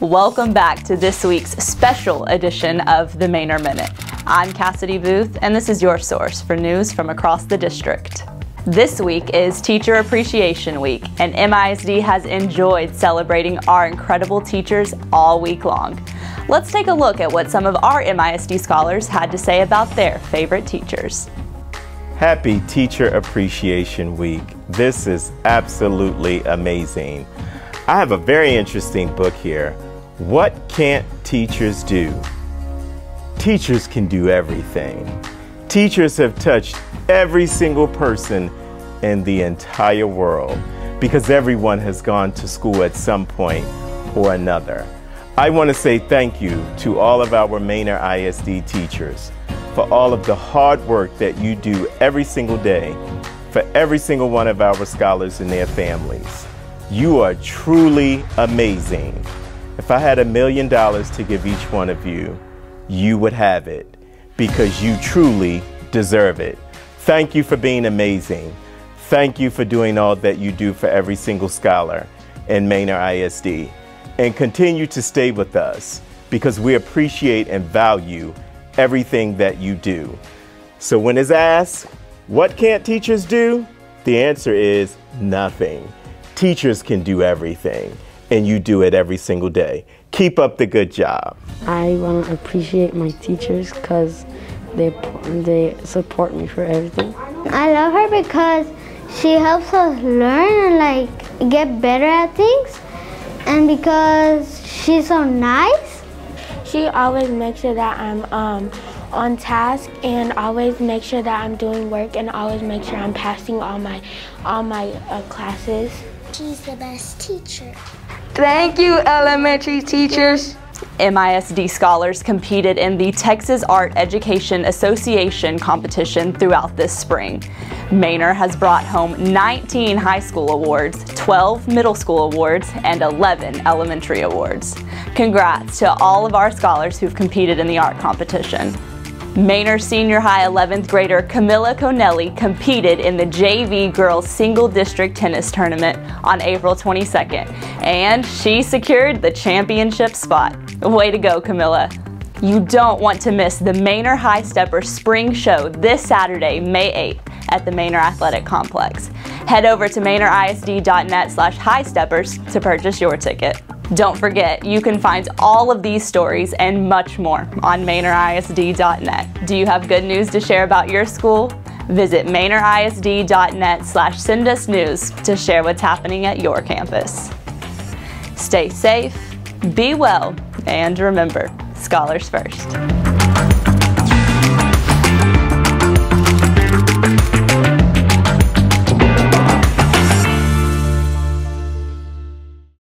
Welcome back to this week's special edition of the Manor Minute. I'm Cassidy Booth, and this is your source for news from across the district. This week is Teacher Appreciation Week, and MISD has enjoyed celebrating our incredible teachers all week long. Let's take a look at what some of our MISD scholars had to say about their favorite teachers. Happy Teacher Appreciation Week. This is absolutely amazing. I have a very interesting book here. What can't teachers do? Teachers can do everything. Teachers have touched every single person in the entire world because everyone has gone to school at some point or another. I want to say thank you to all of our Manor ISD teachers for all of the hard work that you do every single day for every single one of our scholars and their families. You are truly amazing. If I had a million dollars to give each one of you, you would have it because you truly deserve it. Thank you for being amazing. Thank you for doing all that you do for every single scholar in Manor ISD. And continue to stay with us because we appreciate and value everything that you do. So when it's asked, what can't teachers do? The answer is nothing. Teachers can do everything, and you do it every single day. Keep up the good job. I want to appreciate my teachers because they, they support me for everything. I love her because she helps us learn and like get better at things and because she's so nice. She always makes sure that I'm um, on task and always make sure that I'm doing work and always make sure I'm passing all my all my uh, classes. She's the best teacher. Thank you, elementary teachers. MISD scholars competed in the Texas Art Education Association competition throughout this spring. Manor has brought home 19 high school awards, 12 middle school awards, and 11 elementary awards. Congrats to all of our scholars who've competed in the art competition. Manor Senior High 11th grader Camilla Conelli competed in the JV Girls Single District Tennis Tournament on April 22nd, and she secured the championship spot. Way to go, Camilla. You don't want to miss the Manor High Stepper Spring Show this Saturday, May 8th at the Manor Athletic Complex. Head over to manorisd.net slash highsteppers to purchase your ticket. Don't forget, you can find all of these stories and much more on manorisd.net. Do you have good news to share about your school? Visit manorisd.net slash send us news to share what's happening at your campus. Stay safe, be well, and remember, scholars first.